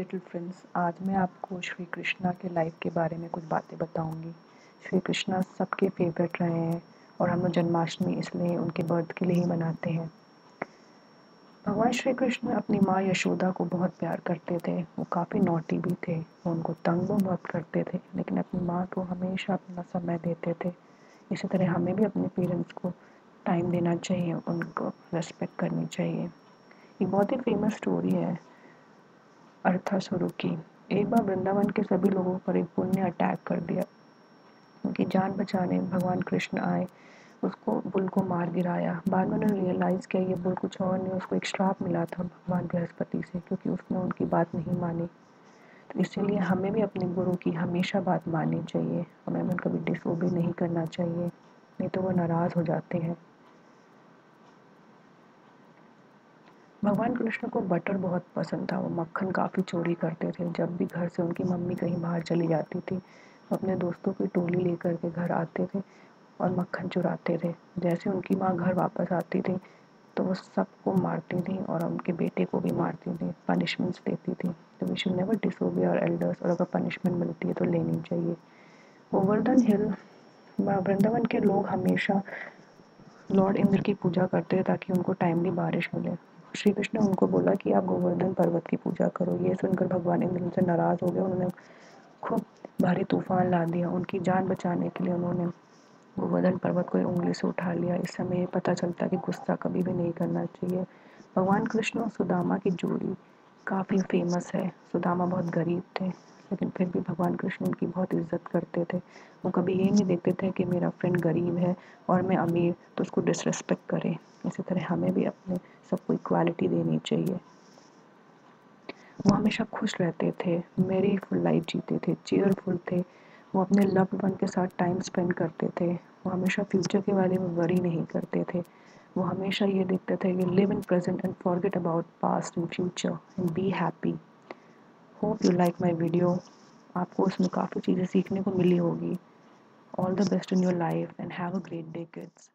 Little friends आज मैं आपको श्री कृष्णा के लाइफ के बारे में कुछ बातें बताऊँगी। श्री कृष्णा सबके फेवरेट रहे हैं और हम लोग जन्माष्टमी इसलिए उनके बर्थ के लिए ही मनाते हैं। भगवान श्री कृष्ण अपनी माँ यशोदा को बहुत प्यार करते थे। वो काफ़ी नोटी भी थे। वो उनको तंग भी बहुत करते थे। लेकिन अपनी माँ को हमेशा अपना समय देते थे। इसी तरह हमें भी अपने पेरेंट्स को टाइम देना चाहिए, उनको रेस्पेक्ट करनी चाहिए। ये बहुत ही फ़ेमस स्टोरी है। अर्थासुरु की एक बार वृंदावन के सभी लोगों पर एक पुण्य अटैक कर दिया। उनकी जान बचाने भगवान कृष्ण आए। उसको बुल को मार गिराया। बाद में उन्होंने रियलाइज़ किया, ये बुल कुछ और नहीं, उसको एक श्राप मिला था भगवान बृहस्पति से, क्योंकि उसने उनकी बात नहीं मानी। तो इसीलिए हमें भी अपने गुरु की हमेशा बात माननी चाहिए। हमें उनका कभी डिसोबे नहीं करना चाहिए, नहीं तो वो नाराज़ हो जाते हैं। भगवान कृष्ण को बटर बहुत पसंद था। वो मक्खन काफ़ी चोरी करते थे। जब भी घर से उनकी मम्मी कहीं बाहर चली जाती थी अपने दोस्तों की टोली लेकर के घर आते थे और मक्खन चुराते थे। जैसे उनकी माँ घर वापस आती थी तो वो सबको मारती थी और उनके बेटे को भी मारती थी पनिशमेंट्स देती थी। तो we should never disobey our elders और अगर पनिशमेंट मिलती है तो लेनी चाहिए। गोवर्धन हिल, वृंदावन के लोग हमेशा लॉर्ड इंद्र की पूजा करते थे ताकि उनको टाइमली बारिश मिले। श्री कृष्ण ने उनको बोला कि आप गोवर्धन पर्वत की पूजा करो। ये सुनकर भगवान इंद्र उनसे नाराज़ हो गए। उन्होंने खूब भारी तूफ़ान ला दिया। उनकी जान बचाने के लिए उन्होंने गोवर्धन पर्वत को उंगली से उठा लिया। इस समय पता चलता कि गुस्सा कभी भी नहीं करना चाहिए। भगवान कृष्ण और सुदामा की जोड़ी काफ़ी फ़ेमस है। सुदामा बहुत गरीब थे, लेकिन फिर भी भगवान कृष्ण उनकी बहुत इज़्ज़त करते थे। वो कभी ये नहीं देखते थे कि मेरा फ्रेंड गरीब है और मैं अमीर तो उसको डिसरेस्पेक्ट करें। इसी तरह हमें भी अपने सबको इक्वालिटी देनी चाहिए। वो हमेशा खुश रहते थे, मेरी फुल लाइफ जीते थे चेयरफुल थे। वो अपने लव्ड वन के साथ टाइम स्पेंड करते थे। वो हमेशा फ्यूचर के बारे में वरी नहीं करते थे। वो हमेशा ये देखते थे कि live in present and forget about past and future and be happy hope you like my video आपको उसमें काफ़ी चीज़ें सीखने को मिली होगी। All the best in your life and have a great day kids